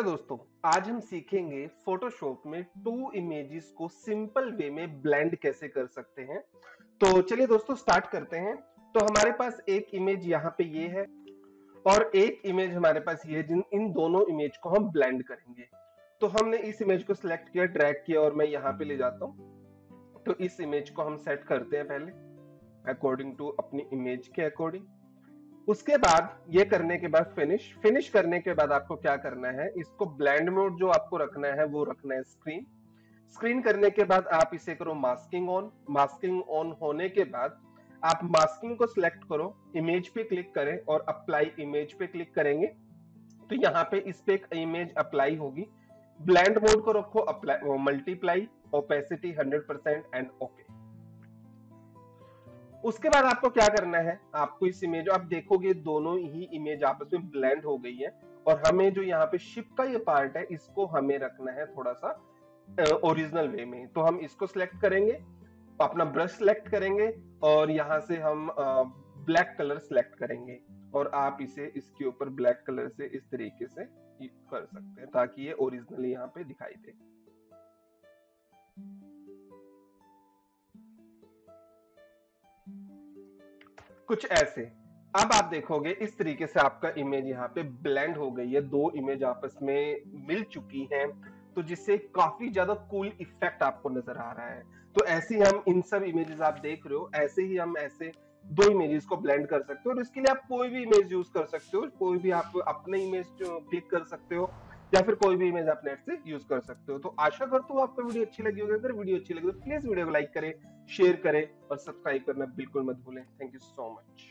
आज हम सीखेंगे फोटोशॉप में टू इमेजेस को सिंपल वे में ब्लेंड कैसे कर सकते हैं। तो चलिए दोस्तों स्टार्ट करते हैं। तो हमारे पास एक इमेज यहाँ पे ये है और एक इमेज हमारे पास ये है, जिन, इन दोनों इमेज को हम ब्लेंड करेंगे। तो हमने इस इमेज को सिलेक्ट किया ड्रैग किया और मैं यहाँ पे ले जाता हूँ। तो इस इमेज को हम सेट करते हैं पहले अकॉर्डिंग टू अपनी इमेज के अकॉर्डिंग उसके बाद ये करने के बाद फिनिश फिनिश करने के बाद आपको क्या करना है? इसको ब्लेंड मोड जो आपको रखना है, वो रखना है स्क्रीन स्क्रीन करने के बाद आप इसे करो मास्किंग ऑन मास्किंग ऑन होने के बाद आप मास्किंग को सिलेक्ट करो इमेज पे क्लिक करें और अप्लाई इमेज पे क्लिक करेंगे। तो यहाँ पे इस पे एक इमेज अप्लाई होगी। ब्लैंड मोड को रखो apply multiply opacity 100% and okay उसके बाद आपको क्या करना है? आपको इस इमेज आप देखोगे दोनों ही इमेज आपस में ब्लेंड हो गई है और हमें जो यहाँ पे शिप का ये पार्ट है, इसको हमें रखना है थोड़ा सा ओरिजिनल वे में तो हम इसको सिलेक्ट करेंगे, अपना ब्रश सिलेक्ट करेंगे और यहाँ से हम ब्लैक कलर सिलेक्ट करेंगे और आप इसे इसके ऊपर ब्लैक कलर से इस तरीके से कर सकते हैं ताकि ये ओरिजिनल यहाँ पे दिखाई दे। कुछ ऐसे। अब आप देखोगे, इस तरीके से आपका इमेज यहाँ पे ब्लेंड हो गई है। दो इमेज आपस में मिल चुकी हैं तो जिससे काफ़ी ज़्यादा कूल इफ़ेक्ट आपको नज़र आ रहा है। तो ऐसे ही हम इन सब इमेजेस आप देख रहे हो, ऐसे ही हम ऐसे दो इमेजेस को ब्लेंड कर सकते हो और इसके लिए आप कोई भी इमेज यूज़ कर सकते हो। कोई भी आप अपने इमेज क्लिक कर सकते हो। या फिर कोई भी इमेज आप नेट से यूज़ कर सकते हो। तो आशा करता हूँ आपको वीडियो अच्छी लगी होगी। अगर वीडियो अच्छी लगी तो प्लीज़ वीडियो को लाइक करें शेयर करें और सब्सक्राइब करना बिल्कुल मत भूलें। Thank you so much